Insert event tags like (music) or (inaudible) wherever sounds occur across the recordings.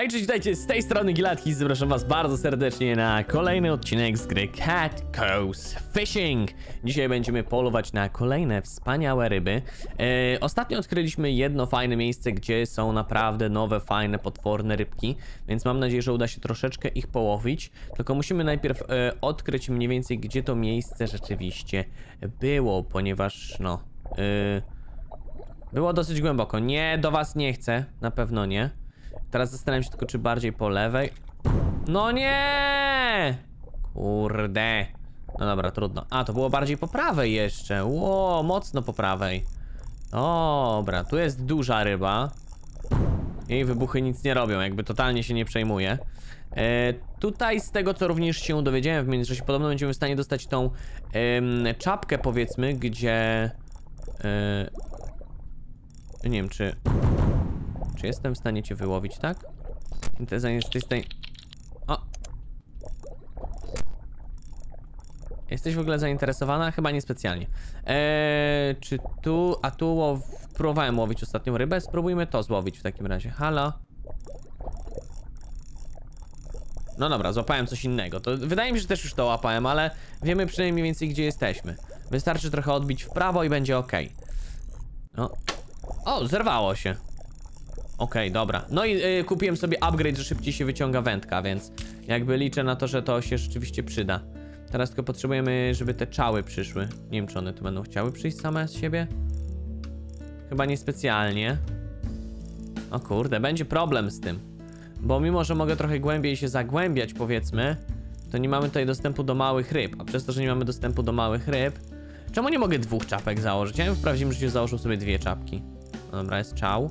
Hej, cześć, witajcie, z tej strony Gilatki, zapraszam was bardzo serdecznie na kolejny odcinek z gry Cat Goes Fishing. Dzisiaj będziemy polować na kolejne wspaniałe ryby. E, ostatnio odkryliśmy jedno fajne miejsce, gdzie są naprawdę nowe, fajne, potworne rybki, więc mam nadzieję, że uda się troszeczkę ich połowić. Tylko musimy najpierw e, odkryć mniej więcej, gdzie to miejsce rzeczywiście było, ponieważ no... E, było dosyć głęboko. Nie, do was nie chcę, na pewno nie. Teraz zastanawiam się tylko, czy bardziej po lewej. No nie! Kurde. No dobra, trudno. A, to było bardziej po prawej jeszcze. Ło, mocno po prawej. Dobra, tu jest duża ryba. Jej wybuchy nic nie robią, jakby totalnie się nie przejmuje. E, tutaj z tego, co również się dowiedziałem w międzyczasie, podobno będziemy w stanie dostać tą czapkę, powiedzmy, gdzie... E, nie wiem, czy... Czy jestem w stanie cię wyłowić, tak? Ty za- jesteś w. O! Jesteś w ogóle zainteresowana? Chyba niespecjalnie. Eee, czy tu... A tu łow... próbowałem łowić ostatnią rybę. Spróbujmy to złowić w takim razie. Halo? No dobra, złapałem coś innego. To wydaje mi się, że też już to łapałem, ale wiemy przynajmniej mniej więcej, gdzie jesteśmy. Wystarczy trochę odbić w prawo i będzie ok. No. O, zerwało się. Okej, dobra. No i y, kupiłem sobie upgrade, że szybciej się wyciąga wędka, więc jakby liczę na to, że to się rzeczywiście przyda. Teraz tylko potrzebujemy, żeby te czały przyszły. Nie wiem, czy one tu będą chciały przyjść same z siebie. Chyba niespecjalnie. O kurde, będzie problem z tym. Bo mimo, że mogę trochę głębiej się zagłębiać, powiedzmy, to nie mamy tutaj dostępu do małych ryb. A przez to, że nie mamy dostępu do małych ryb... Czemu nie mogę dwóch czapek założyć? Ja bym w prawdziwym życiu założył sobie dwie czapki. No Dobra, jest czał.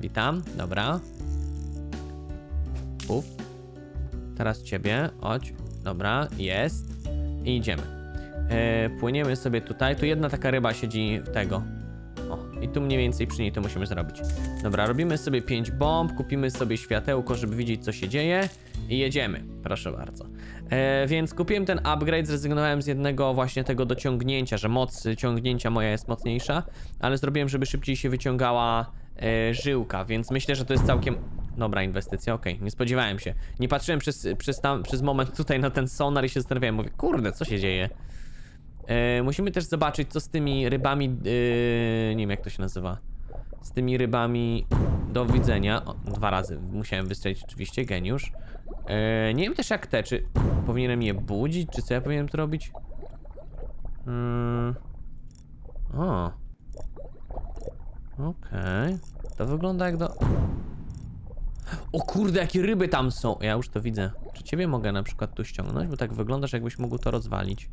Witam, dobra. Uf. Teraz ciebie, chodź. Dobra, jest. I idziemy. E, płyniemy sobie tutaj. Tu jedna taka ryba siedzi w tego. O, i tu mniej więcej przy niej to musimy zrobić. Dobra, robimy sobie 5 bomb, kupimy sobie światełko, żeby widzieć co się dzieje i jedziemy. Proszę bardzo. E, więc kupiłem ten upgrade, zrezygnowałem z jednego właśnie tego dociągnięcia, że moc ciągnięcia moja jest mocniejsza, ale zrobiłem, żeby szybciej się wyciągała e, żyłka, więc myślę, że to jest całkiem dobra inwestycja, okej, nie spodziewałem się. Nie patrzyłem przez, przez, tam, przez moment tutaj na ten sonar i się zastanawiałem, mówię, kurde, co się dzieje? E, musimy też zobaczyć, co z tymi rybami, e, nie wiem jak to się nazywa, z tymi rybami do widzenia. O, dwa razy musiałem wystrzelić oczywiście, geniusz. E, nie wiem też jak te, czy powinienem je budzić, czy co ja powinienem tu robić? Mm. O. Okej. To wygląda jak do... O kurde, jakie ryby tam są! Ja już to widzę. Czy ciebie mogę na przykład tu ściągnąć? Bo tak wyglądasz, jakbyś mógł to rozwalić.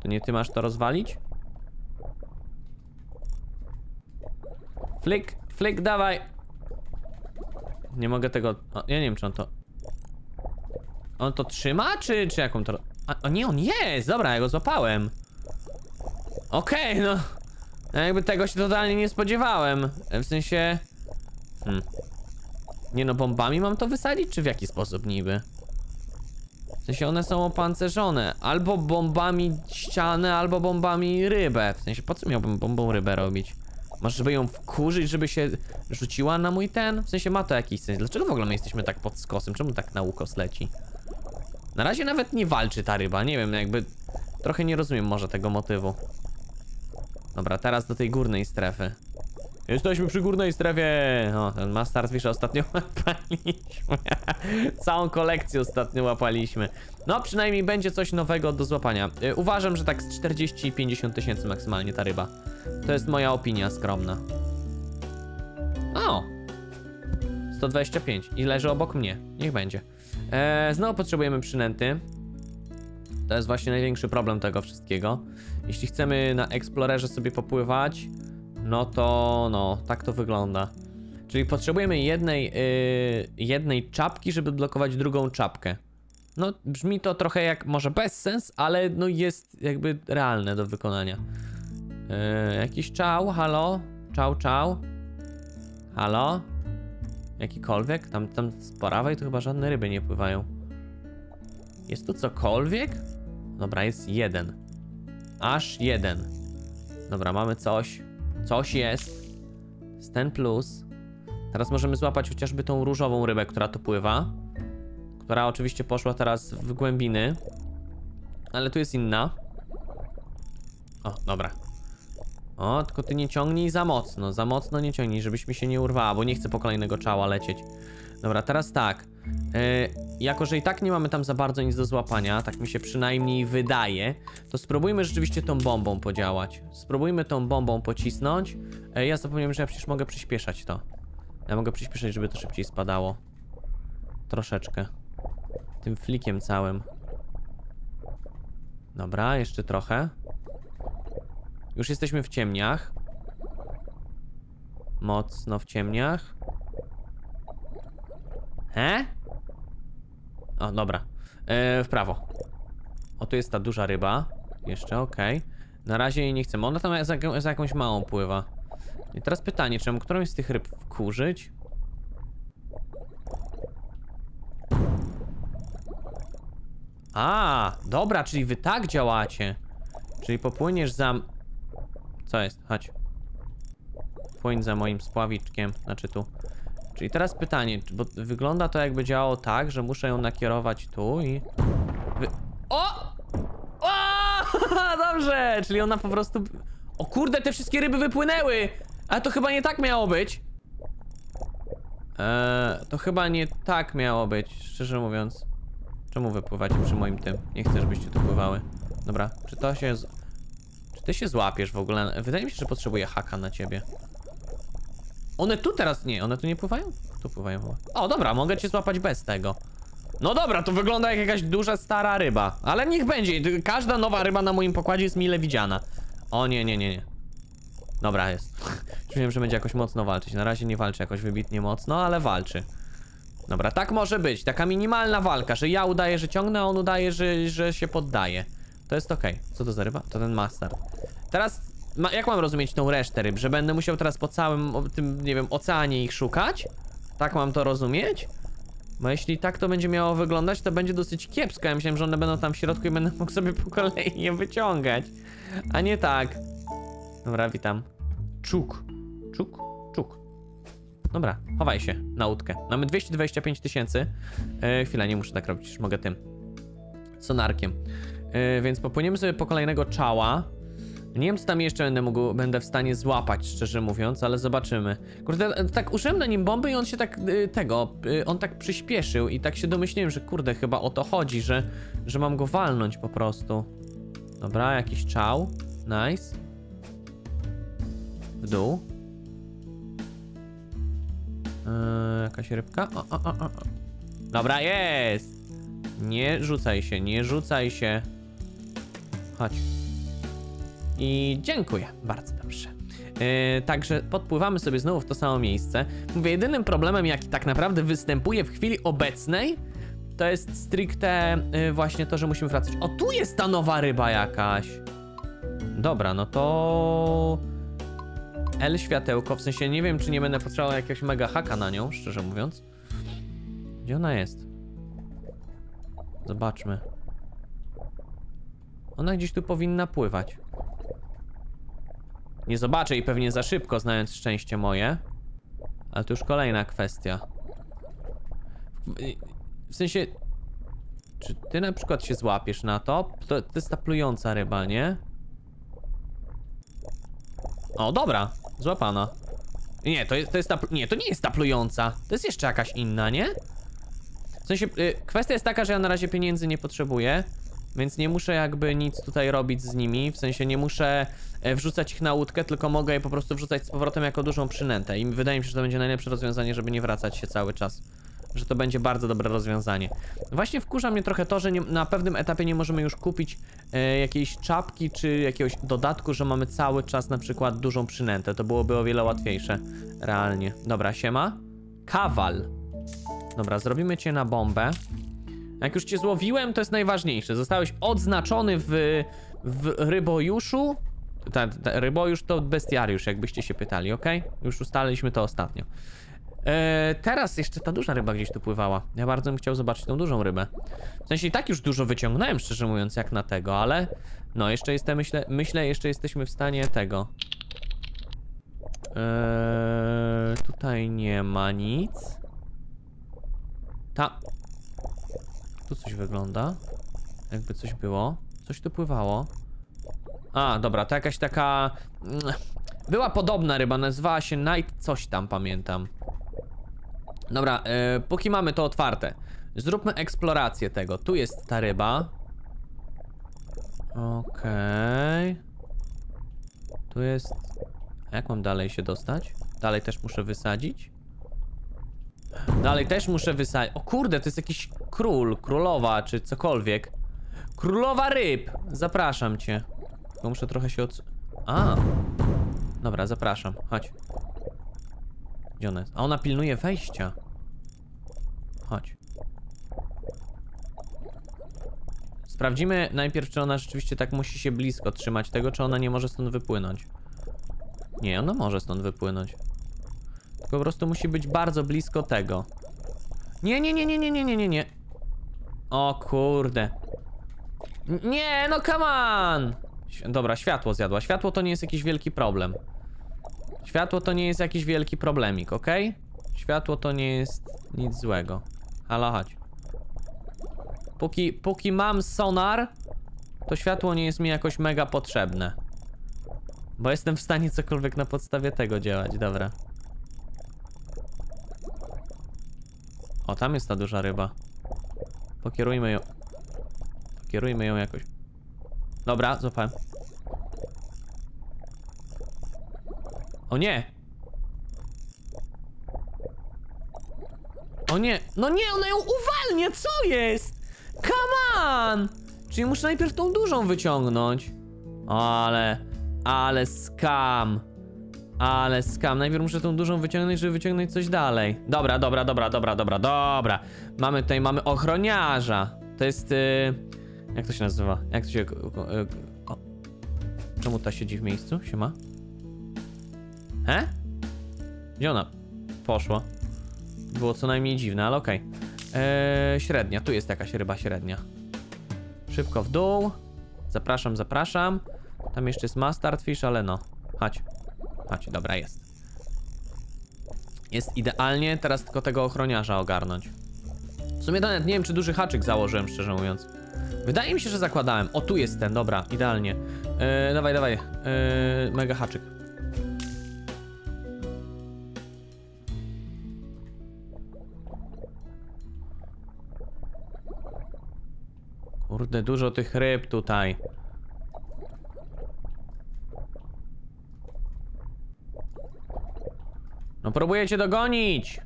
To nie ty masz to rozwalić? Flick, flick, dawaj! Nie mogę tego... O, ja nie wiem, czy on to... On to trzyma, czy, czy jaką to... A, o nie, on jest! Dobra, ja go złapałem. Okej, no... Ja jakby tego się totalnie nie spodziewałem. W sensie... Hmm. Nie no, bombami mam to wysadzić, czy w jaki sposób niby? W sensie one są opancerzone. Albo bombami ścianę, albo bombami rybę. W sensie, po co miałbym bombą rybę robić? Może żeby ją wkurzyć, żeby się rzuciła na mój ten? W sensie ma to jakiś sens. Dlaczego w ogóle my jesteśmy tak pod skosem? Czemu tak na ukos leci? Na razie nawet nie walczy ta ryba, nie wiem, jakby... Trochę nie rozumiem może tego motywu. Dobra, teraz do tej górnej strefy. Jesteśmy przy górnej strefie! O, ten Masterfish ostatnio (laughs) łapaliśmy. (laughs) Całą kolekcję ostatnio łapaliśmy. No, przynajmniej będzie coś nowego do złapania. Y, uważam, że tak z 40-50 tysięcy maksymalnie ta ryba. To jest moja opinia skromna. O! 125 i leży obok mnie. Niech będzie. Eee, znowu potrzebujemy przynęty. To jest właśnie największy problem tego wszystkiego. Jeśli chcemy na Explorerze sobie popływać, no to no, tak to wygląda. Czyli potrzebujemy jednej, yy, jednej czapki, żeby blokować drugą czapkę. No, brzmi to trochę jak może bez sens, ale no jest jakby realne do wykonania. Yy, jakiś czał, halo? Czał, czał? Halo? Jakikolwiek? Tam, tam z prawej to chyba żadne ryby nie pływają. Jest tu cokolwiek? Dobra, jest jeden. Aż jeden. Dobra, mamy coś. Coś jest. Jest ten plus. Teraz możemy złapać chociażby tą różową rybę, która tu pływa. Która oczywiście poszła teraz w głębiny. Ale tu jest inna. O, dobra. O, tylko ty nie ciągnij za mocno. Za mocno nie ciągnij, żebyś mi się nie urwała, bo nie chcę po kolejnego czała lecieć. Dobra, teraz tak. Yy, jako, że i tak nie mamy tam za bardzo nic do złapania, tak mi się przynajmniej wydaje, to spróbujmy rzeczywiście tą bombą podziałać. Spróbujmy tą bombą pocisnąć. Yy, ja zapomniałem, że ja przecież mogę przyspieszać to. Ja mogę przyspieszyć, żeby to szybciej spadało. Troszeczkę. Tym flikiem całym. Dobra, jeszcze trochę. Już jesteśmy w ciemniach. Mocno w ciemniach. He? O, dobra. E, w prawo. O, tu jest ta duża ryba. Jeszcze, okej. Na razie jej nie chcemy. Ona tam za, za jakąś małą pływa. I teraz pytanie, czy mam którąś z tych ryb wkurzyć? A, dobra, czyli wy tak działacie. Czyli popłyniesz za... Co jest? Chodź. Płyń za moim spławiczkiem, znaczy tu. Czyli teraz pytanie, bo wygląda to jakby działało tak, że muszę ją nakierować tu i... Wy... O! O! (laughs) Dobrze! Czyli ona po prostu... O kurde, te wszystkie ryby wypłynęły! Ale to chyba nie tak miało być. Eee, to chyba nie tak miało być, szczerze mówiąc. Czemu wypływacie przy moim tym? Nie chcę, żebyście tu pływały. Dobra, czy to się... Z... Czy ty się złapiesz w ogóle? Wydaje mi się, że potrzebuję haka na ciebie. One tu teraz... Nie, one tu nie pływają? Tu pływają chyba. O, dobra, mogę cię złapać bez tego. No dobra, to wygląda jak jakaś duża, stara ryba. Ale niech będzie. Każda nowa ryba na moim pokładzie jest mile widziana. O nie, nie, nie, nie. Dobra, jest. (laughs) Wiem, że będzie jakoś mocno walczyć. Na razie nie walczy jakoś wybitnie mocno, ale walczy. Dobra, tak może być. Taka minimalna walka, że ja udaję, że ciągnę, a on udaje, że, że się poddaje. To jest okej. Co to za ryba? To ten master. Teraz, ma, jak mam rozumieć tą resztę ryb? Że będę musiał teraz po całym tym, nie wiem, oceanie ich szukać? Tak mam to rozumieć? Bo jeśli tak to będzie miało wyglądać, to będzie dosyć kiepsko. Ja myślałem, że one będą tam w środku i będę mógł sobie po kolei je wyciągać. A nie tak. Dobra, witam. Czuk. Czuk? Czuk. Dobra, chowaj się na łódkę. Mamy 225 tysięcy. E, chwila, nie muszę tak robić, już mogę tym. Sonarkiem. E, więc popłyniemy sobie po kolejnego czała. Nie wiem, co tam jeszcze będę mógł, będę w stanie złapać, szczerze mówiąc, ale zobaczymy. Kurde, e, tak użyłem na nim bomby i on się tak, y, tego, y, on tak przyspieszył i tak się domyśliłem, że kurde, chyba o to chodzi, że, że mam go walnąć po prostu. Dobra, jakiś czał. Nice. W dół. Yy, jakaś rybka? O, o, o, o. Dobra, jest! Nie rzucaj się, nie rzucaj się. I dziękuję, bardzo dobrze. Yy, także podpływamy sobie znowu w to samo miejsce. Mówię, jedynym problemem, jaki tak naprawdę występuje w chwili obecnej, to jest stricte yy, właśnie to, że musimy wracać. O, tu jest ta nowa ryba jakaś. Dobra, no to... L światełko, w sensie nie wiem, czy nie będę potrzebował jakiegoś mega haka na nią, szczerze mówiąc. Gdzie ona jest? Zobaczmy. Ona gdzieś tu powinna pływać. Nie zobaczę jej pewnie za szybko, znając szczęście moje. Ale to już kolejna kwestia. W, w sensie... Czy ty na przykład się złapiesz na to? To, to jest ta plująca ryba, nie? O, dobra, złapana. Nie, to jest, to jest ta. Nie, to nie jest ta plująca. To jest jeszcze jakaś inna, nie? W sensie, y, kwestia jest taka, że ja na razie pieniędzy nie potrzebuję, więc nie muszę jakby nic tutaj robić z nimi. W sensie nie muszę e, wrzucać ich na łódkę, tylko mogę je po prostu wrzucać z powrotem jako dużą przynętę. I wydaje mi się, że to będzie najlepsze rozwiązanie, żeby nie wracać się cały czas. Że to będzie bardzo dobre rozwiązanie. Właśnie wkurza mnie trochę to, że nie, na pewnym etapie nie możemy już kupić e, jakiejś czapki czy jakiegoś dodatku, że mamy cały czas na przykład dużą przynętę. To byłoby o wiele łatwiejsze. Realnie. Dobra, siema. Kawal. Dobra, zrobimy cię na bombę. Jak już cię złowiłem, to jest najważniejsze. Zostałeś odznaczony w, w rybojuszu. Ta, ta, rybojusz to bestiariusz, jakbyście się pytali, ok? Już ustaliliśmy to ostatnio. E, teraz jeszcze ta duża ryba gdzieś tu pływała. Ja bardzo bym chciał zobaczyć tą dużą rybę. W sensie i tak już dużo wyciągnąłem, szczerze mówiąc, jak na tego, ale no jeszcze jestem, myślę, myślę jeszcze jesteśmy w stanie tego. Eee, tutaj nie ma nic. Ta. Tu coś wygląda. Jakby coś było. Coś tu pływało. A, dobra, to jakaś taka... mm, Była podobna ryba, nazywała się Night coś tam, pamiętam. Dobra, e, póki mamy to otwarte, zróbmy eksplorację tego. Tu jest ta ryba. Okej. Tu jest... A jak mam dalej się dostać? Dalej też muszę wysadzić? Dalej też muszę wysadzić. O kurde, to jest jakiś król, królowa, czy cokolwiek. Królowa ryb! Zapraszam cię. Tylko muszę trochę się od... A! Dobra, zapraszam. Chodź. Gdzie ona jest? A ona pilnuje wejścia. Chodź. Sprawdzimy najpierw, czy ona rzeczywiście tak musi się blisko trzymać tego, czy ona nie może stąd wypłynąć. Nie, ona może stąd wypłynąć. Po prostu musi być bardzo blisko tego. Nie, nie, nie, nie, nie, nie, nie, nie, nie. O kurde. Nie, no come on! Dobra, światło zjadła. Światło to nie jest jakiś wielki problem. Światło to nie jest jakiś wielki problemik, ok? Światło to nie jest nic złego. Halo, chodź. Póki, póki mam sonar, to światło nie jest mi jakoś mega potrzebne. Bo jestem w stanie cokolwiek na podstawie tego działać, dobra. O, tam jest ta duża ryba. Pokierujmy ją. Pokierujmy ją jakoś. Dobra, złapałem. O nie! O nie! No nie, ona ją uwalnia! Co jest? Come on! Czyli muszę najpierw tą dużą wyciągnąć. Ale... Ale skam. Ale skam. Najpierw muszę tą dużą wyciągnąć, żeby wyciągnąć coś dalej. Dobra, dobra, dobra, dobra, dobra, dobra. Mamy tutaj, mamy ochroniarza. To jest... Yy... Jak to się nazywa? Jak to się... O. Czemu ta siedzi w miejscu? Siema. He? Gdzie ona poszła? Było co najmniej dziwne, ale okej. Eee, średnia, tu jest jakaś ryba średnia. Szybko w dół. Zapraszam, zapraszam. Tam jeszcze jest mustard fish, ale no. Chodź. Chodź, dobra, jest. Jest idealnie, teraz tylko tego ochroniarza ogarnąć. W sumie nie wiem, czy duży haczyk założyłem, szczerze mówiąc. Wydaje mi się, że zakładałem. O, tu jest ten, dobra, idealnie. Eee, dawaj, dawaj. Eee, mega haczyk. Kurde, dużo tych ryb tutaj. No próbuję cię dogonić!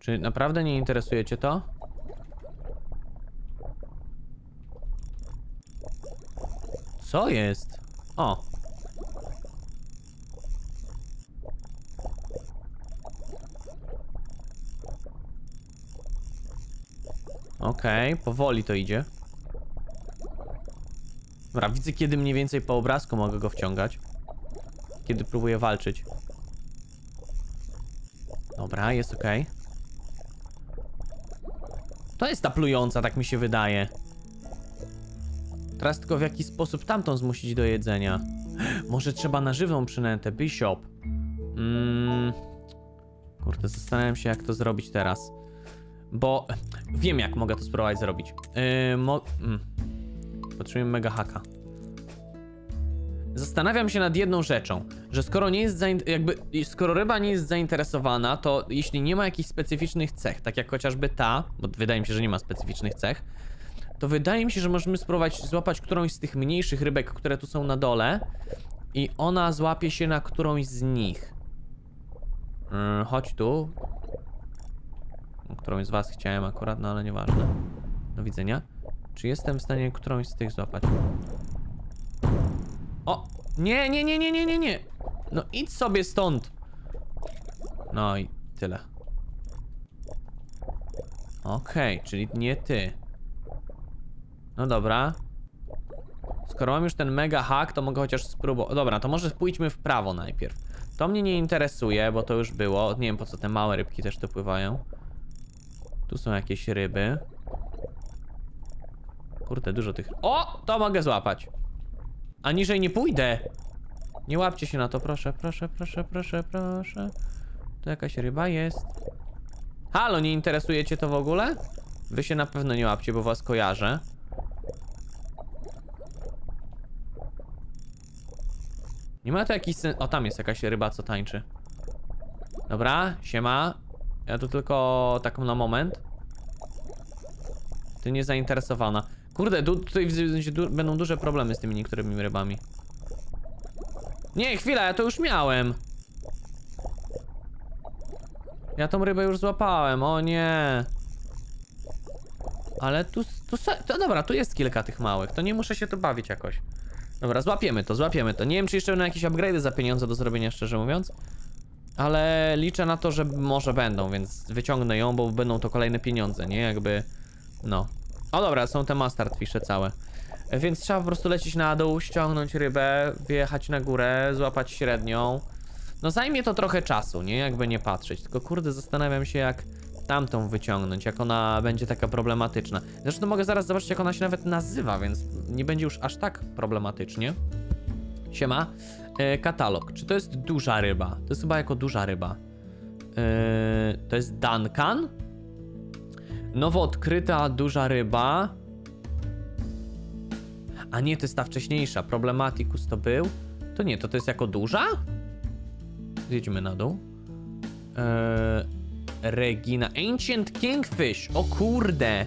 Czy naprawdę nie interesuje cię to? Co jest? O. Okej, powoli to idzie. Dobra, widzę kiedy mniej więcej po obrazku mogę go wciągać. Kiedy próbuję walczyć. Dobra, jest okej. To jest ta plująca, tak mi się wydaje. Teraz tylko w jaki sposób tamtą zmusić do jedzenia. (gasps) Może trzeba na żywą przynętę, Bishop. Mm. Kurde, zastanawiam się jak to zrobić teraz. Bo wiem jak mogę to spróbować zrobić. Yy, mo mm. Potrzebuję mega haka. Zastanawiam się nad jedną rzeczą, że skoro nie jest jakby, skoro ryba nie jest zainteresowana, to jeśli nie ma jakichś specyficznych cech, tak jak chociażby ta, bo wydaje mi się, że nie ma specyficznych cech, to wydaje mi się, że możemy spróbować złapać którąś z tych mniejszych rybek, które tu są na dole i ona złapie się na którąś z nich. Yy, chodź tu. Którąś z was chciałem akurat, no ale nieważne. Do widzenia. Czy jestem w stanie którąś z tych złapać? O! Nie, nie, nie, nie, nie, nie, nie! No idź sobie stąd! No i tyle. Okej, czyli nie ty. No dobra. Skoro mam już ten mega hack, to mogę chociaż spróbować. Dobra, to może pójdźmy w prawo najpierw. To mnie nie interesuje, bo to już było. Nie wiem po co te małe rybki też tu pływają. Tu są jakieś ryby. Kurde, dużo tych. O! To mogę złapać. A niżej nie pójdę. Nie łapcie się na to, proszę, proszę, proszę, proszę, proszę. Tu jakaś ryba jest. Halo, nie interesujecie to w ogóle? Wy się na pewno nie łapcie, bo was kojarzę. Nie ma to jakiś sen... O, tam jest jakaś ryba, co tańczy. Dobra, siema. Ja tu tylko taką na moment. Ty nie zainteresowana. Kurde, du tutaj du będą duże problemy z tymi niektórymi rybami. Nie, chwila, ja to już miałem. Ja tą rybę już złapałem, o nie. Ale tu, tu, to dobra, tu jest kilka tych małych, to nie muszę się tu bawić jakoś. Dobra, złapiemy to, złapiemy to. Nie wiem, czy jeszcze będą jakieś upgrade'y za pieniądze do zrobienia, szczerze mówiąc. Ale liczę na to, że może będą, więc wyciągnę ją, bo będą to kolejne pieniądze, nie? Jakby, no. O dobra, są te mustardfisze całe. Więc trzeba po prostu lecieć na dół, ściągnąć rybę, wjechać na górę, złapać średnią. No zajmie to trochę czasu, nie? Jakby nie patrzeć. Tylko kurde, zastanawiam się jak tamtą wyciągnąć, jak ona będzie taka problematyczna. Zresztą mogę zaraz zobaczyć jak ona się nawet nazywa, więc nie będzie już aż tak problematycznie. Siema. E, katalog. Czy to jest duża ryba? To jest chyba jako duża ryba. E, to jest Duncan. Nowo odkryta duża ryba. A nie, to jest ta wcześniejsza. Problematicus to był? To nie, to to jest jako duża? Zjedźmy na dół. Eee, Regina. Ancient Kingfish. O kurde.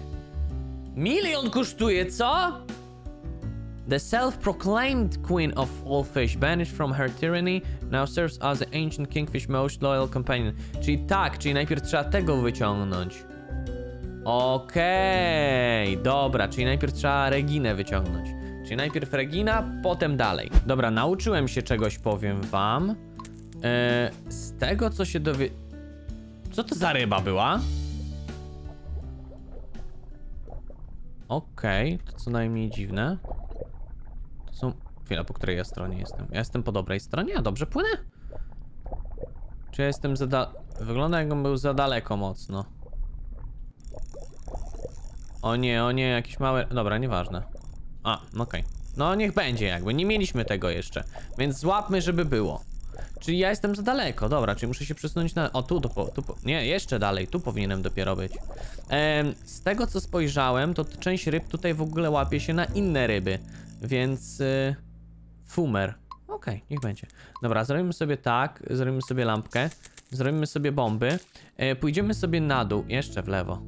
Milion kosztuje, co? The self-proclaimed queen of all fish, banished from her tyranny, now serves as the ancient kingfish most loyal companion. Czyli tak, czyli najpierw trzeba tego wyciągnąć. Okej, dobra, czyli najpierw trzeba Reginę wyciągnąć. Czyli najpierw Regina, potem dalej. Dobra, nauczyłem się czegoś, powiem wam. E, z tego, co się dowie... Co to za ryba była? Okej, to co najmniej dziwne. To są... Chwila, po której ja stronie jestem? Ja jestem po dobrej stronie? Ja dobrze płynę? Czy ja jestem za da... Wygląda jakbym był za daleko mocno. O nie, o nie, jakieś małe... Dobra, nieważne. A, okej. No niech będzie jakby, nie mieliśmy tego jeszcze. Więc złapmy, żeby było. Czyli ja jestem za daleko, dobra, czyli muszę się przesunąć na... O, tu, tu, tu. Nie, jeszcze dalej, tu powinienem dopiero być. Em, z tego, co spojrzałem, to część ryb tutaj w ogóle łapie się na inne ryby. Więc... Y... Fumer. Okej, niech będzie. Dobra, zrobimy sobie tak, zrobimy sobie lampkę, zrobimy sobie bomby. E, pójdziemy sobie na dół, jeszcze w lewo.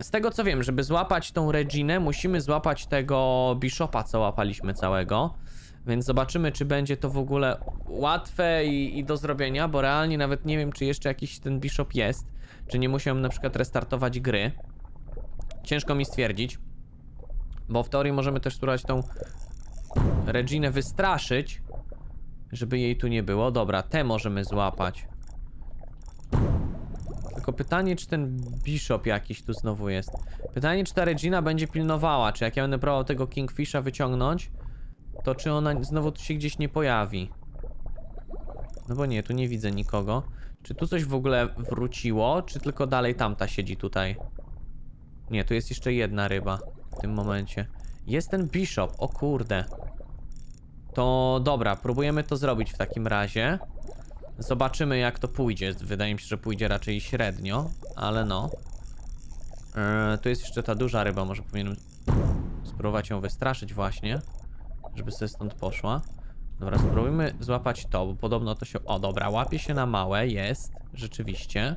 Z tego co wiem, żeby złapać tą Reginę, musimy złapać tego Bishopa, co łapaliśmy całego. Więc zobaczymy, czy będzie to w ogóle łatwe i, i do zrobienia, bo realnie nawet nie wiem, czy jeszcze jakiś ten Bishop jest. Czy nie musiałem na przykład restartować gry. Ciężko mi stwierdzić. Bo w teorii możemy też spróbować tą Reginę wystraszyć, żeby jej tu nie było. Dobra, te możemy złapać. Tylko pytanie, czy ten Bishop jakiś tu znowu jest. Pytanie, czy ta Regina będzie pilnowała, czy jak ja będę próbował tego Kingfisha wyciągnąć, to czy ona znowu tu się gdzieś nie pojawi. No bo nie, tu nie widzę nikogo. Czy tu coś w ogóle wróciło, czy tylko dalej tamta siedzi tutaj? Nie, tu jest jeszcze jedna ryba w tym momencie. Jest ten Bishop, o kurde. To dobra, próbujemy to zrobić w takim razie. Zobaczymy jak to pójdzie. Wydaje mi się, że pójdzie raczej średnio, ale no. Eee, tu jest jeszcze ta duża ryba, może powinienem spróbować ją wystraszyć właśnie, żeby sobie stąd poszła. Dobra, spróbujmy złapać to, bo podobno to się... O, dobra, łapie się na małe, jest, rzeczywiście.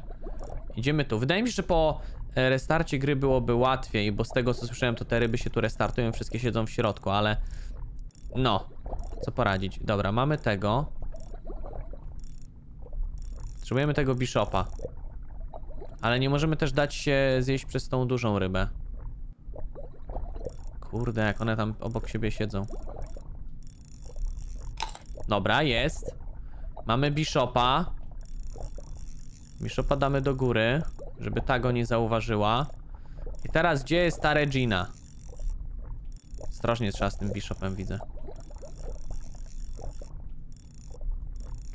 Idziemy tu. Wydaje mi się, że po e, restarcie gry byłoby łatwiej, bo z tego co słyszałem, to te ryby się tu restartują, wszystkie siedzą w środku, ale... No, co poradzić. Dobra, mamy tego. Potrzebujemy tego Bishopa. Ale nie możemy też dać się zjeść przez tą dużą rybę. Kurde, jak one tam obok siebie siedzą. Dobra, jest. Mamy Bishopa. Bishopa damy do góry, żeby ta go nie zauważyła. I teraz gdzie jest ta Regina? Ostrożnie trzeba z tym bishopem, widzę.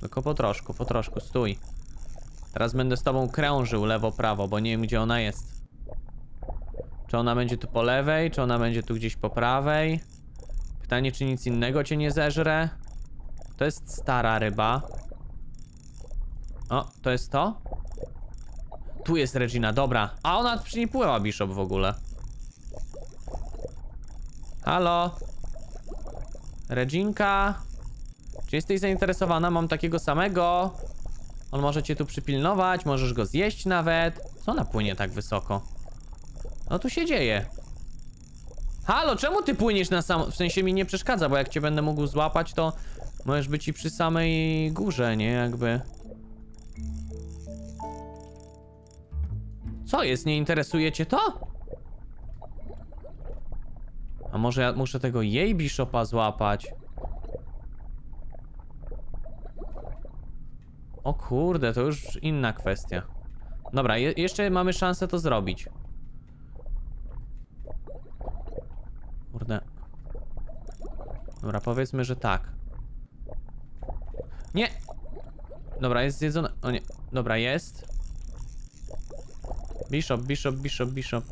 Tylko po troszku, po troszku, stój. Teraz będę z tobą krążył lewo-prawo, bo nie wiem gdzie ona jest. Czy ona będzie tu po lewej, czy ona będzie tu gdzieś po prawej? Pytanie, czy nic innego cię nie zeżre? To jest stara ryba. O, to jest to? Tu jest Regina, dobra. A ona przy niej pływa Bishop w ogóle. Halo? Reginka? Czy jesteś zainteresowana? Mam takiego samego. On może cię tu przypilnować, możesz go zjeść nawet. Co ona płynie tak wysoko? No tu się dzieje. Halo, czemu ty płyniesz na sam... W sensie mi nie przeszkadza, bo jak cię będę mógł złapać, to możesz być i przy samej górze, nie? Jakby... Co jest? Nie interesuje cię to? A może ja muszę tego jej bishopa złapać? O kurde, to już inna kwestia. Dobra, je jeszcze mamy szansę to zrobić. Kurde. Dobra, powiedzmy, że tak. Nie! Dobra, jest zjedzone. O nie. Dobra, jest. Bishop, bishop, bishop, bishop.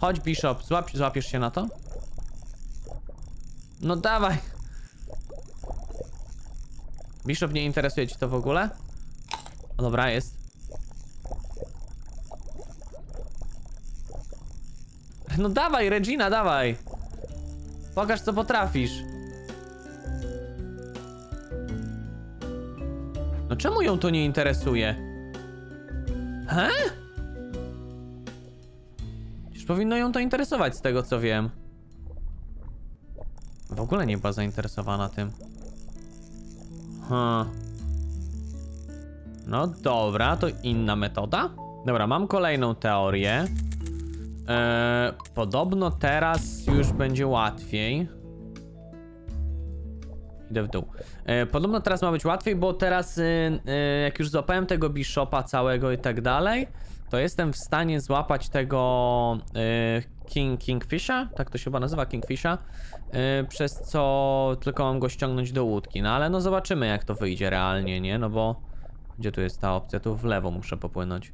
Chodź, bishop. Złap, złapiesz się na to? No dawaj. Bishop nie interesuje ci to w ogóle? O, dobra, jest. No dawaj, Regina, dawaj. Pokaż, co potrafisz. No czemu ją to nie interesuje? He? Już powinno ją to interesować z tego, co wiem. W ogóle nie była zainteresowana tym. No dobra, to inna metoda. Dobra, mam kolejną teorię. Eee, podobno teraz już będzie łatwiej. Idę w dół. E, podobno teraz ma być łatwiej, bo teraz y, y, jak już złapałem tego bishopa całego i tak dalej, to jestem w stanie złapać tego y, King Kingfisha, tak to się chyba nazywa Kingfisha, y, przez co tylko mam go ściągnąć do łódki. No ale no zobaczymy jak to wyjdzie realnie, nie? No bo gdzie tu jest ta opcja? Tu w lewo muszę popłynąć.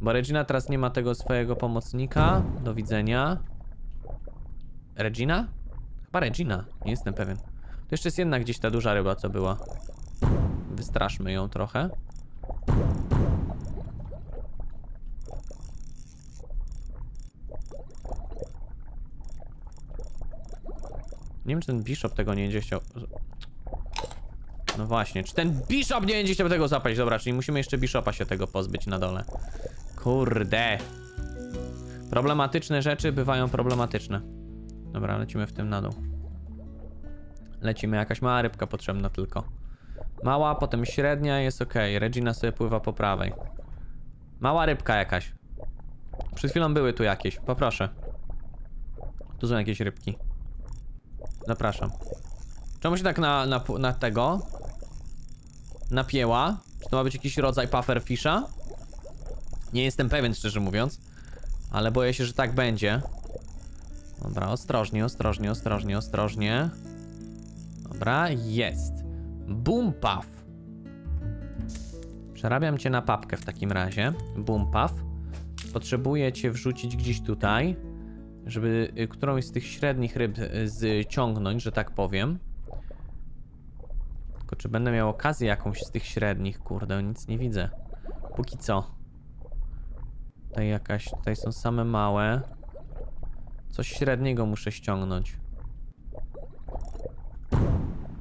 Bo Regina teraz nie ma tego swojego pomocnika. Do widzenia. Regina? Chyba Regina, nie jestem pewien. To jeszcze jest jedna gdzieś ta duża ryba, co była. Wystraszmy ją trochę. Nie wiem, czy ten bishop tego nie będzie chciał... No właśnie, czy ten bishop nie będzie chciał tego zapaść? Dobra, czyli musimy jeszcze bishopa się tego pozbyć na dole. Kurde. Problematyczne rzeczy bywają problematyczne. Dobra, lecimy w tym na dół. Lecimy, jakaś mała rybka potrzebna tylko. Mała, potem średnia, jest ok. Regina sobie pływa po prawej. Mała rybka jakaś. Przed chwilą były tu jakieś, poproszę. Tu są jakieś rybki. Zapraszam. Czemu się tak na, na, na tego napięła? Czy to ma być jakiś rodzaj pufferfisha? Nie jestem pewien, szczerze mówiąc. Ale boję się, że tak będzie. Dobra, ostrożnie, ostrożnie, ostrożnie, ostrożnie. Dobra, jest. Boom puff. Przerabiam cię na papkę w takim razie. Boom puff. Potrzebuję cię wrzucić gdzieś tutaj, żeby y, którąś z tych średnich ryb y, zciągnąć, że tak powiem. Tylko czy będę miał okazję jakąś z tych średnich? Kurde, nic nie widzę. Póki co. Tutaj jakaś, tutaj są same małe. Coś średniego muszę ściągnąć.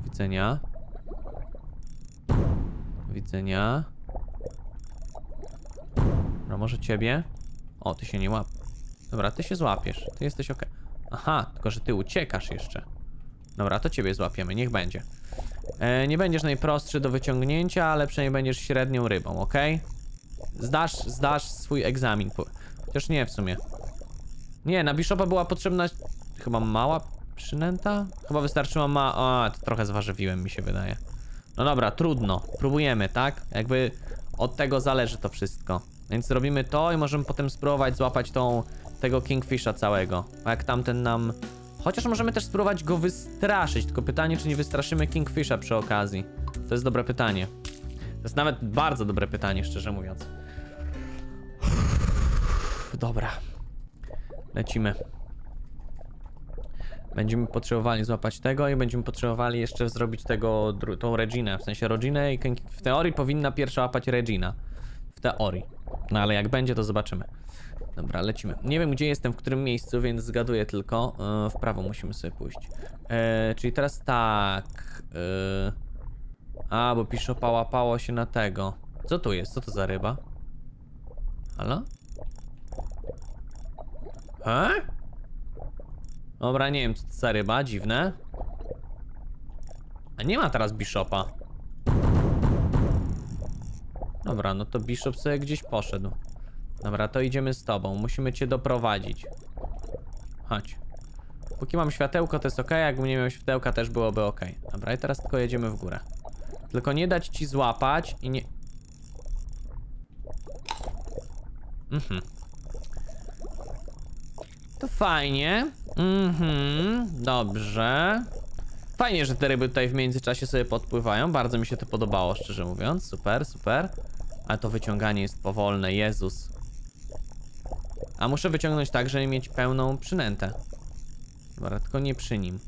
Widzenia. Widzenia. Dobra, może ciebie? O, ty się nie łap. Dobra, ty się złapiesz. Ty jesteś ok. Aha, tylko że ty uciekasz jeszcze. Dobra, to ciebie złapiemy, niech będzie. E, nie będziesz najprostszy do wyciągnięcia, ale przynajmniej będziesz średnią rybą, ok? Zdasz, zdasz swój egzamin. Chociaż nie w sumie. Nie, na Bishopa była potrzebna chyba mała przynęta? Chyba wystarczyła ma... O, to trochę zwarzywiłem mi się wydaje. No dobra, trudno. Próbujemy, tak? Jakby od tego zależy to wszystko. Więc robimy to i możemy potem spróbować złapać tą tego Kingfisha całego. A jak tamten nam... Chociaż możemy też spróbować go wystraszyć, tylko pytanie, czy nie wystraszymy Kingfisha przy okazji. To jest dobre pytanie. To jest nawet bardzo dobre pytanie, szczerze mówiąc. Dobra. Lecimy. Będziemy potrzebowali złapać tego i będziemy potrzebowali jeszcze zrobić tego, tą Reginę, w sensie Rodzinę i w teorii powinna pierwsza łapać Regina. W teorii. No ale jak będzie, to zobaczymy. Dobra, lecimy. Nie wiem, gdzie jestem, w którym miejscu, więc zgaduję tylko. Yy, w prawo musimy sobie pójść. Yy, czyli teraz tak. Yy... A, bo Piszopa łapało się na tego. Co tu jest? Co to za ryba? Halo? He? Dobra, nie wiem, co to za ryba, dziwne. A nie ma teraz Bishopa. Dobra, no to Bishop sobie gdzieś poszedł. Dobra, to idziemy z tobą. Musimy cię doprowadzić. Chodź. Póki mam światełko, to jest ok. Jakbym nie miał światełka, też byłoby ok. Dobra, i teraz tylko jedziemy w górę. Tylko nie dać ci złapać i nie... Mhm. To fajnie. Mhm, dobrze. Fajnie, że te ryby tutaj w międzyczasie sobie podpływają. Bardzo mi się to podobało, szczerze mówiąc. Super, super. Ale to wyciąganie jest powolne, Jezus. A muszę wyciągnąć tak, żeby mieć pełną przynętę. Dobra, tylko nie przy nim.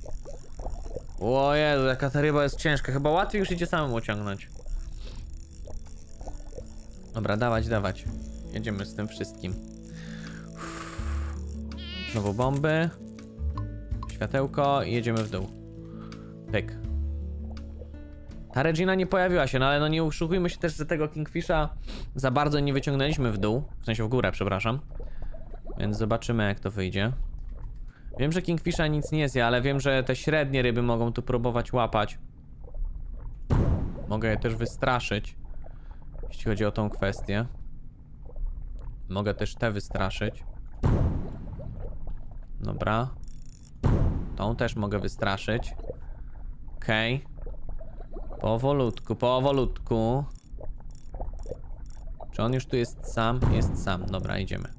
O Jezu, jaka ta ryba jest ciężka. Chyba łatwiej już idzie samemu ciągnąć. Dobra, dawać, dawać. Jedziemy z tym wszystkim. Znowu bomby. Światełko i jedziemy w dół. Pyk. Ta Regina nie pojawiła się, no ale no nie uszukujmy się też, że tego Kingfisha za bardzo nie wyciągnęliśmy w dół. W sensie w górę, przepraszam. Więc zobaczymy jak to wyjdzie. Wiem, że Kingfisha nic nie zje, ale wiem, że te średnie ryby mogą tu próbować łapać. Mogę je też wystraszyć. Jeśli chodzi o tą kwestię. Mogę też te wystraszyć. Dobra. Tą też mogę wystraszyć. Okej. Okay. Powolutku, powolutku. Czy on już tu jest sam? Jest sam. Dobra, idziemy.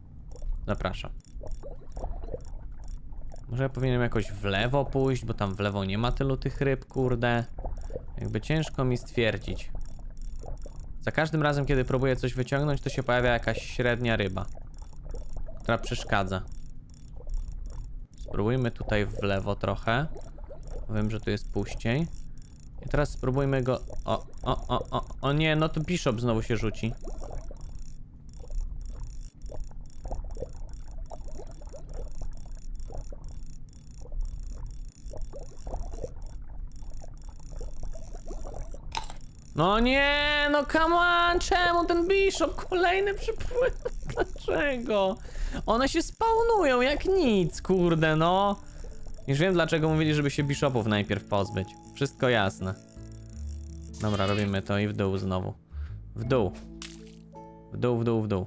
Zapraszam. Może ja powinienem jakoś w lewo pójść, bo tam w lewo nie ma tylu tych ryb, kurde. Jakby ciężko mi stwierdzić. Za każdym razem, kiedy próbuję coś wyciągnąć, to się pojawia jakaś średnia ryba. Która przeszkadza. Spróbujmy tutaj w lewo trochę. Wiem, że tu jest puściej. I teraz spróbujmy go... O, o, o, o, o nie, no to Bishop znowu się rzuci. No nie, no come on, czemu ten Bishop kolejny przypływ? (laughs) Dlaczego? One się spawnują jak nic, kurde, no. Już wiem dlaczego mówili, żeby się Bishopów najpierw pozbyć. Wszystko jasne. Dobra, robimy to i w dół znowu. W dół. W dół, w dół, w dół.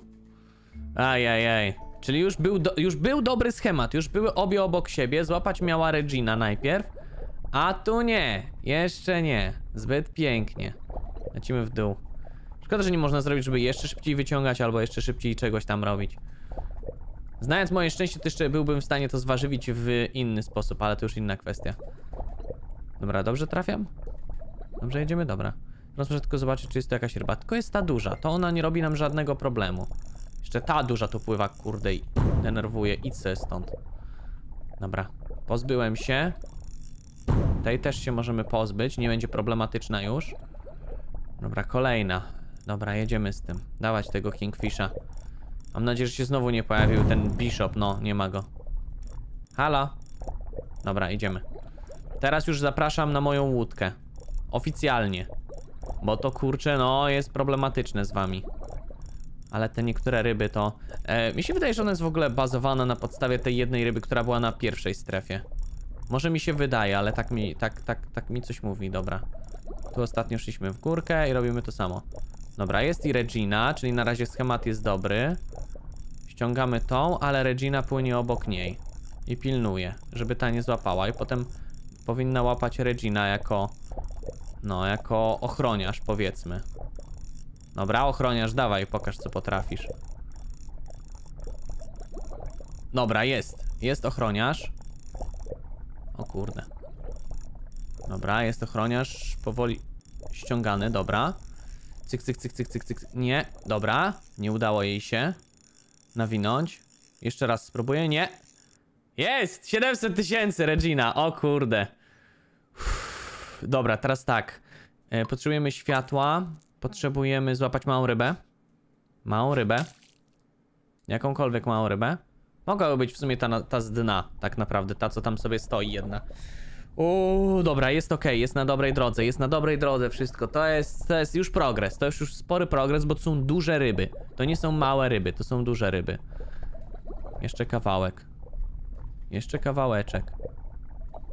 Ajajaj. Czyli już był, do, już był dobry schemat, już były obie obok siebie. Złapać miała Regina najpierw. A tu nie, jeszcze nie. Zbyt pięknie. Lecimy w dół. Szkoda, że nie można zrobić, żeby jeszcze szybciej wyciągać, albo jeszcze szybciej czegoś tam robić. Znając moje szczęście, to jeszcze byłbym w stanie to zważywić w inny sposób, ale to już inna kwestia. Dobra, dobrze trafiam? Dobrze jedziemy? Dobra. Teraz muszę tylko zobaczyć, czy jest to jakaś ryba. Tylko jest ta duża, to ona nie robi nam żadnego problemu. Jeszcze ta duża tu pływa, kurde, i denerwuje. Idź stąd. Dobra, pozbyłem się. Tej też się możemy pozbyć, nie będzie problematyczna już. Dobra, kolejna. Dobra, jedziemy z tym. Dawać tego Kingfisha. Mam nadzieję, że się znowu nie pojawił ten Bishop. No, nie ma go. Halo? Dobra, idziemy. Teraz już zapraszam na moją łódkę. Oficjalnie. Bo to kurczę, no, jest problematyczne z wami. Ale te niektóre ryby to... E, mi się wydaje, że ona jest w ogóle bazowana na podstawie tej jednej ryby, która była na pierwszej strefie. Może mi się wydaje, ale tak mi, tak, tak, tak mi coś mówi, dobra. Tu ostatnio szliśmy w górkę i robimy to samo. Dobra, jest i Regina, czyli na razie schemat jest dobry. Ściągamy tą, ale Regina płynie obok niej. I pilnuje, żeby ta nie złapała. I potem powinna łapać Regina jako... No, jako ochroniarz, powiedzmy. Dobra, ochroniarz, dawaj, pokaż co potrafisz. Dobra, jest. Jest ochroniarz. O kurde. Dobra, jest ochroniarz. Powoli ściągany, dobra. Cyk, cyk, cyk, cyk, cyk, cyk. Nie, dobra. Nie udało jej się nawinąć. Jeszcze raz spróbuję. Nie. Jest! 700 tysięcy, Regina. O kurde. Uff. Dobra, teraz tak. E, potrzebujemy światła. Potrzebujemy złapać małą rybę. Małą rybę. Jakąkolwiek małą rybę. Mogłaby być w sumie ta, ta z dna, tak naprawdę. Ta, co tam sobie stoi jedna. Uuu, dobra, jest ok, jest na dobrej drodze, jest na dobrej drodze wszystko. To jest, to jest już progres, to jest już spory progres, bo to są duże ryby. To nie są małe ryby, to są duże ryby. Jeszcze kawałek. Jeszcze kawałeczek.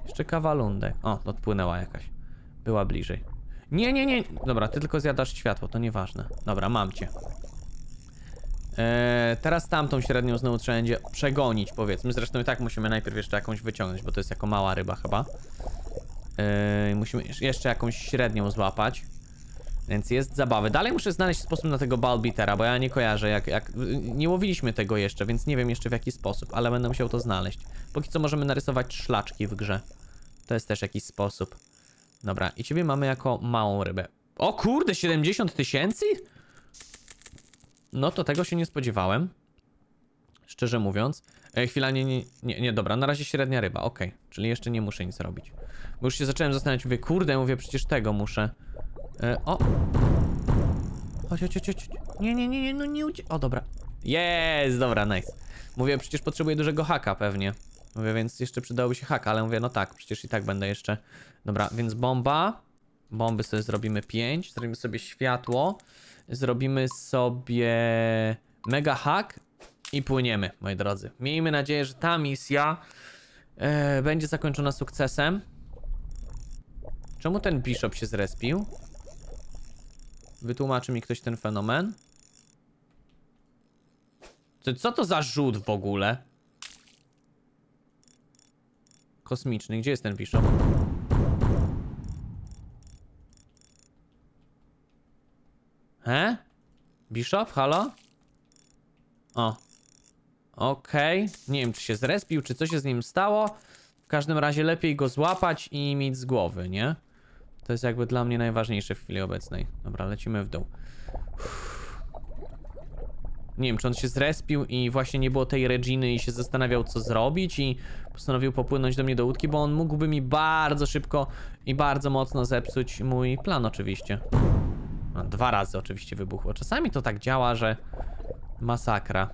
Jeszcze kawalundek. O, odpłynęła jakaś. Była bliżej. Nie, nie, nie. Dobra, ty tylko zjadasz światło, to nieważne. Dobra, mam cię. Eee, teraz tamtą średnią znowu trzeba będzie przegonić, powiedzmy. Zresztą i tak musimy najpierw jeszcze jakąś wyciągnąć, bo to jest jako mała ryba chyba. Eee, musimy jeszcze jakąś średnią złapać. Więc jest zabawy. Dalej muszę znaleźć sposób na tego balbitera, bo ja nie kojarzę jak, jak... Nie łowiliśmy tego jeszcze, więc nie wiem jeszcze w jaki sposób, ale będę musiał to znaleźć. Póki co możemy narysować szlaczki w grze. To jest też jakiś sposób. Dobra, i ciebie mamy jako małą rybę. O kurde, 70 tysięcy? No to tego się nie spodziewałem. Szczerze mówiąc. E, chwila, nie, nie, nie, nie, dobra, na razie średnia ryba, okej. Czyli jeszcze nie muszę nic robić. Bo już się zacząłem zastanawiać, mówię, kurde, mówię, przecież tego muszę. E, o! Chodź, chodź, chodź, chodź. Nie, nie, nie, nie, no nie ucie... O, dobra. Jest, dobra, nice. Mówię, przecież potrzebuję dużego haka pewnie. Mówię, więc jeszcze przydałoby się haka, ale mówię, no tak, przecież i tak będę jeszcze... Dobra, więc bomba. Bomby sobie zrobimy 5. Zrobimy sobie światło. Zrobimy sobie mega hack i płyniemy, moi drodzy. Miejmy nadzieję, że ta misja e, będzie zakończona sukcesem. Czemu ten bishop się zrespił? Wytłumaczy mi ktoś ten fenomen? Co to za rzut w ogóle? Kosmiczny, gdzie jest ten bishop? He? Bishop, halo? O. Okej. Nie wiem, czy się zrespił, czy coś się z nim stało. W każdym razie lepiej go złapać i mieć z głowy, nie? To jest jakby dla mnie najważniejsze w chwili obecnej. Dobra, lecimy w dół. Nie wiem, czy on się zrespił i właśnie nie było tej Reginy i się zastanawiał, co zrobić i postanowił popłynąć do mnie do łódki, bo on mógłby mi bardzo szybko i bardzo mocno zepsuć mój plan oczywiście. No, dwa razy oczywiście wybuchło. Czasami to tak działa, że masakra.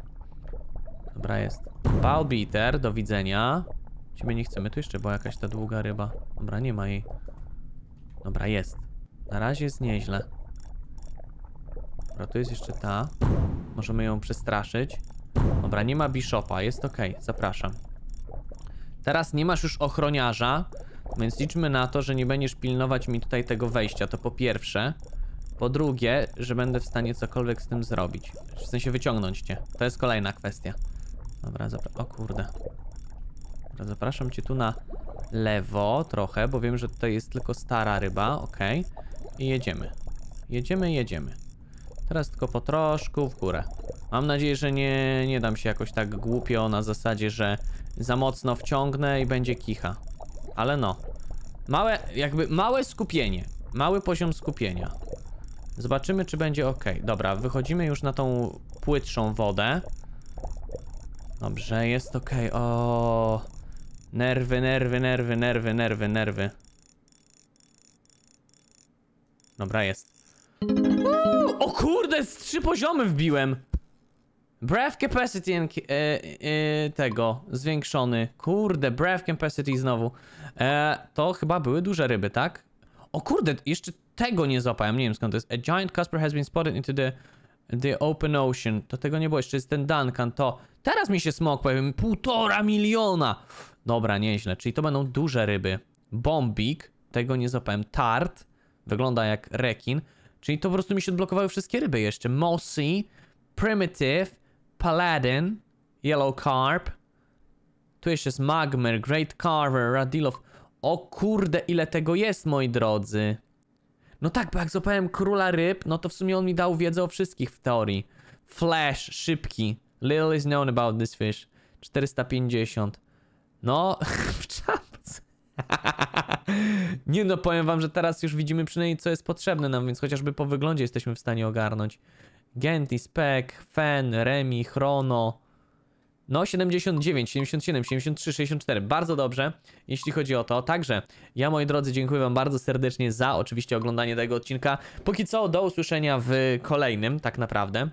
Dobra, jest. Balbiter, do widzenia. Ciebie nie chcemy. Tu jeszcze była jakaś ta długa ryba. Dobra, nie ma jej. Dobra, jest. Na razie jest nieźle. Dobra, tu jest jeszcze ta. Możemy ją przestraszyć. Dobra, nie ma bishopa, jest ok, zapraszam. Teraz nie masz już ochroniarza, więc liczmy na to, że nie będziesz pilnować mi tutaj tego wejścia, to po pierwsze. Po drugie, że będę w stanie cokolwiek z tym zrobić. W sensie wyciągnąć cię. To jest kolejna kwestia. Dobra, zapra- o kurde. Dobra, zapraszam cię tu na lewo trochę, bo wiem, że tutaj jest tylko stara ryba, ok. I jedziemy. Jedziemy, jedziemy. Teraz tylko po troszku w górę. Mam nadzieję, że nie, nie dam się jakoś tak głupio na zasadzie, że za mocno wciągnę i będzie kicha. Ale no. Małe, jakby małe skupienie. Mały poziom skupienia. Zobaczymy, czy będzie ok. Dobra, wychodzimy już na tą płytszą wodę. Dobrze, jest ok. O, Nerwy, nerwy, nerwy, nerwy, nerwy, nerwy. Dobra, jest. Uuu, o kurde, z trzy poziomy wbiłem. Breath capacity e, e, tego, zwiększony. Kurde, breath capacity znowu. E, to chyba były duże ryby, tak? O kurde, jeszcze tego nie złapałem, nie wiem skąd to jest. A giant Casper has been spotted into the, the open ocean. To tego nie było, jeszcze jest ten Duncan, to... Teraz mi się smok pojawił, półtora miliona! Dobra, nieźle, czyli to będą duże ryby. Bombik, tego nie złapałem. Tart, wygląda jak rekin. Czyli to po prostu mi się odblokowały wszystkie ryby jeszcze. Mossy, Primitive, Paladin, Yellow Carp. Tu jeszcze jest Magmer, Great Carver, Radilov. O kurde, ile tego jest, moi drodzy. No tak, bo jak złapałem króla ryb, no to w sumie on mi dał wiedzę o wszystkich w teorii. Flash, szybki. Little is known about this fish. 450. No, (laughs) w czapce. (laughs) Nie no, powiem wam, że teraz już widzimy przynajmniej co jest potrzebne nam, więc chociażby po wyglądzie jesteśmy w stanie ogarnąć. Genty, Spec, Fen, Remi, Chrono. No, 79, 77, 73, 64. Bardzo dobrze, jeśli chodzi o to. Także ja, moi drodzy, dziękuję Wam bardzo serdecznie za oczywiście oglądanie tego odcinka. Póki co, do usłyszenia w kolejnym, tak naprawdę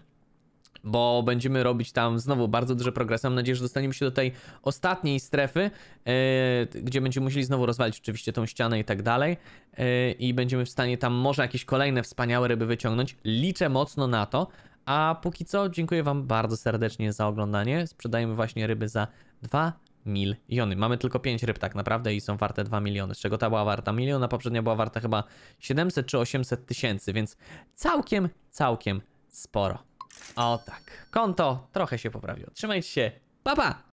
bo będziemy robić tam znowu bardzo duże progresy. Mam nadzieję, że dostaniemy się do tej ostatniej strefy, e, gdzie będziemy musieli znowu rozwalić oczywiście tą ścianę i tak dalej. E, I będziemy w stanie tam może jakieś kolejne wspaniałe ryby wyciągnąć. Liczę mocno na to. A póki co, dziękuję Wam bardzo serdecznie za oglądanie. Sprzedajemy właśnie ryby za 2 miliony. Mamy tylko 5 ryb tak naprawdę i są warte 2 miliony, z czego ta była warta milion, a poprzednia była warta chyba 700 czy 800 tysięcy, więc całkiem, całkiem sporo. O tak, konto trochę się poprawiło. Trzymajcie się, pa pa!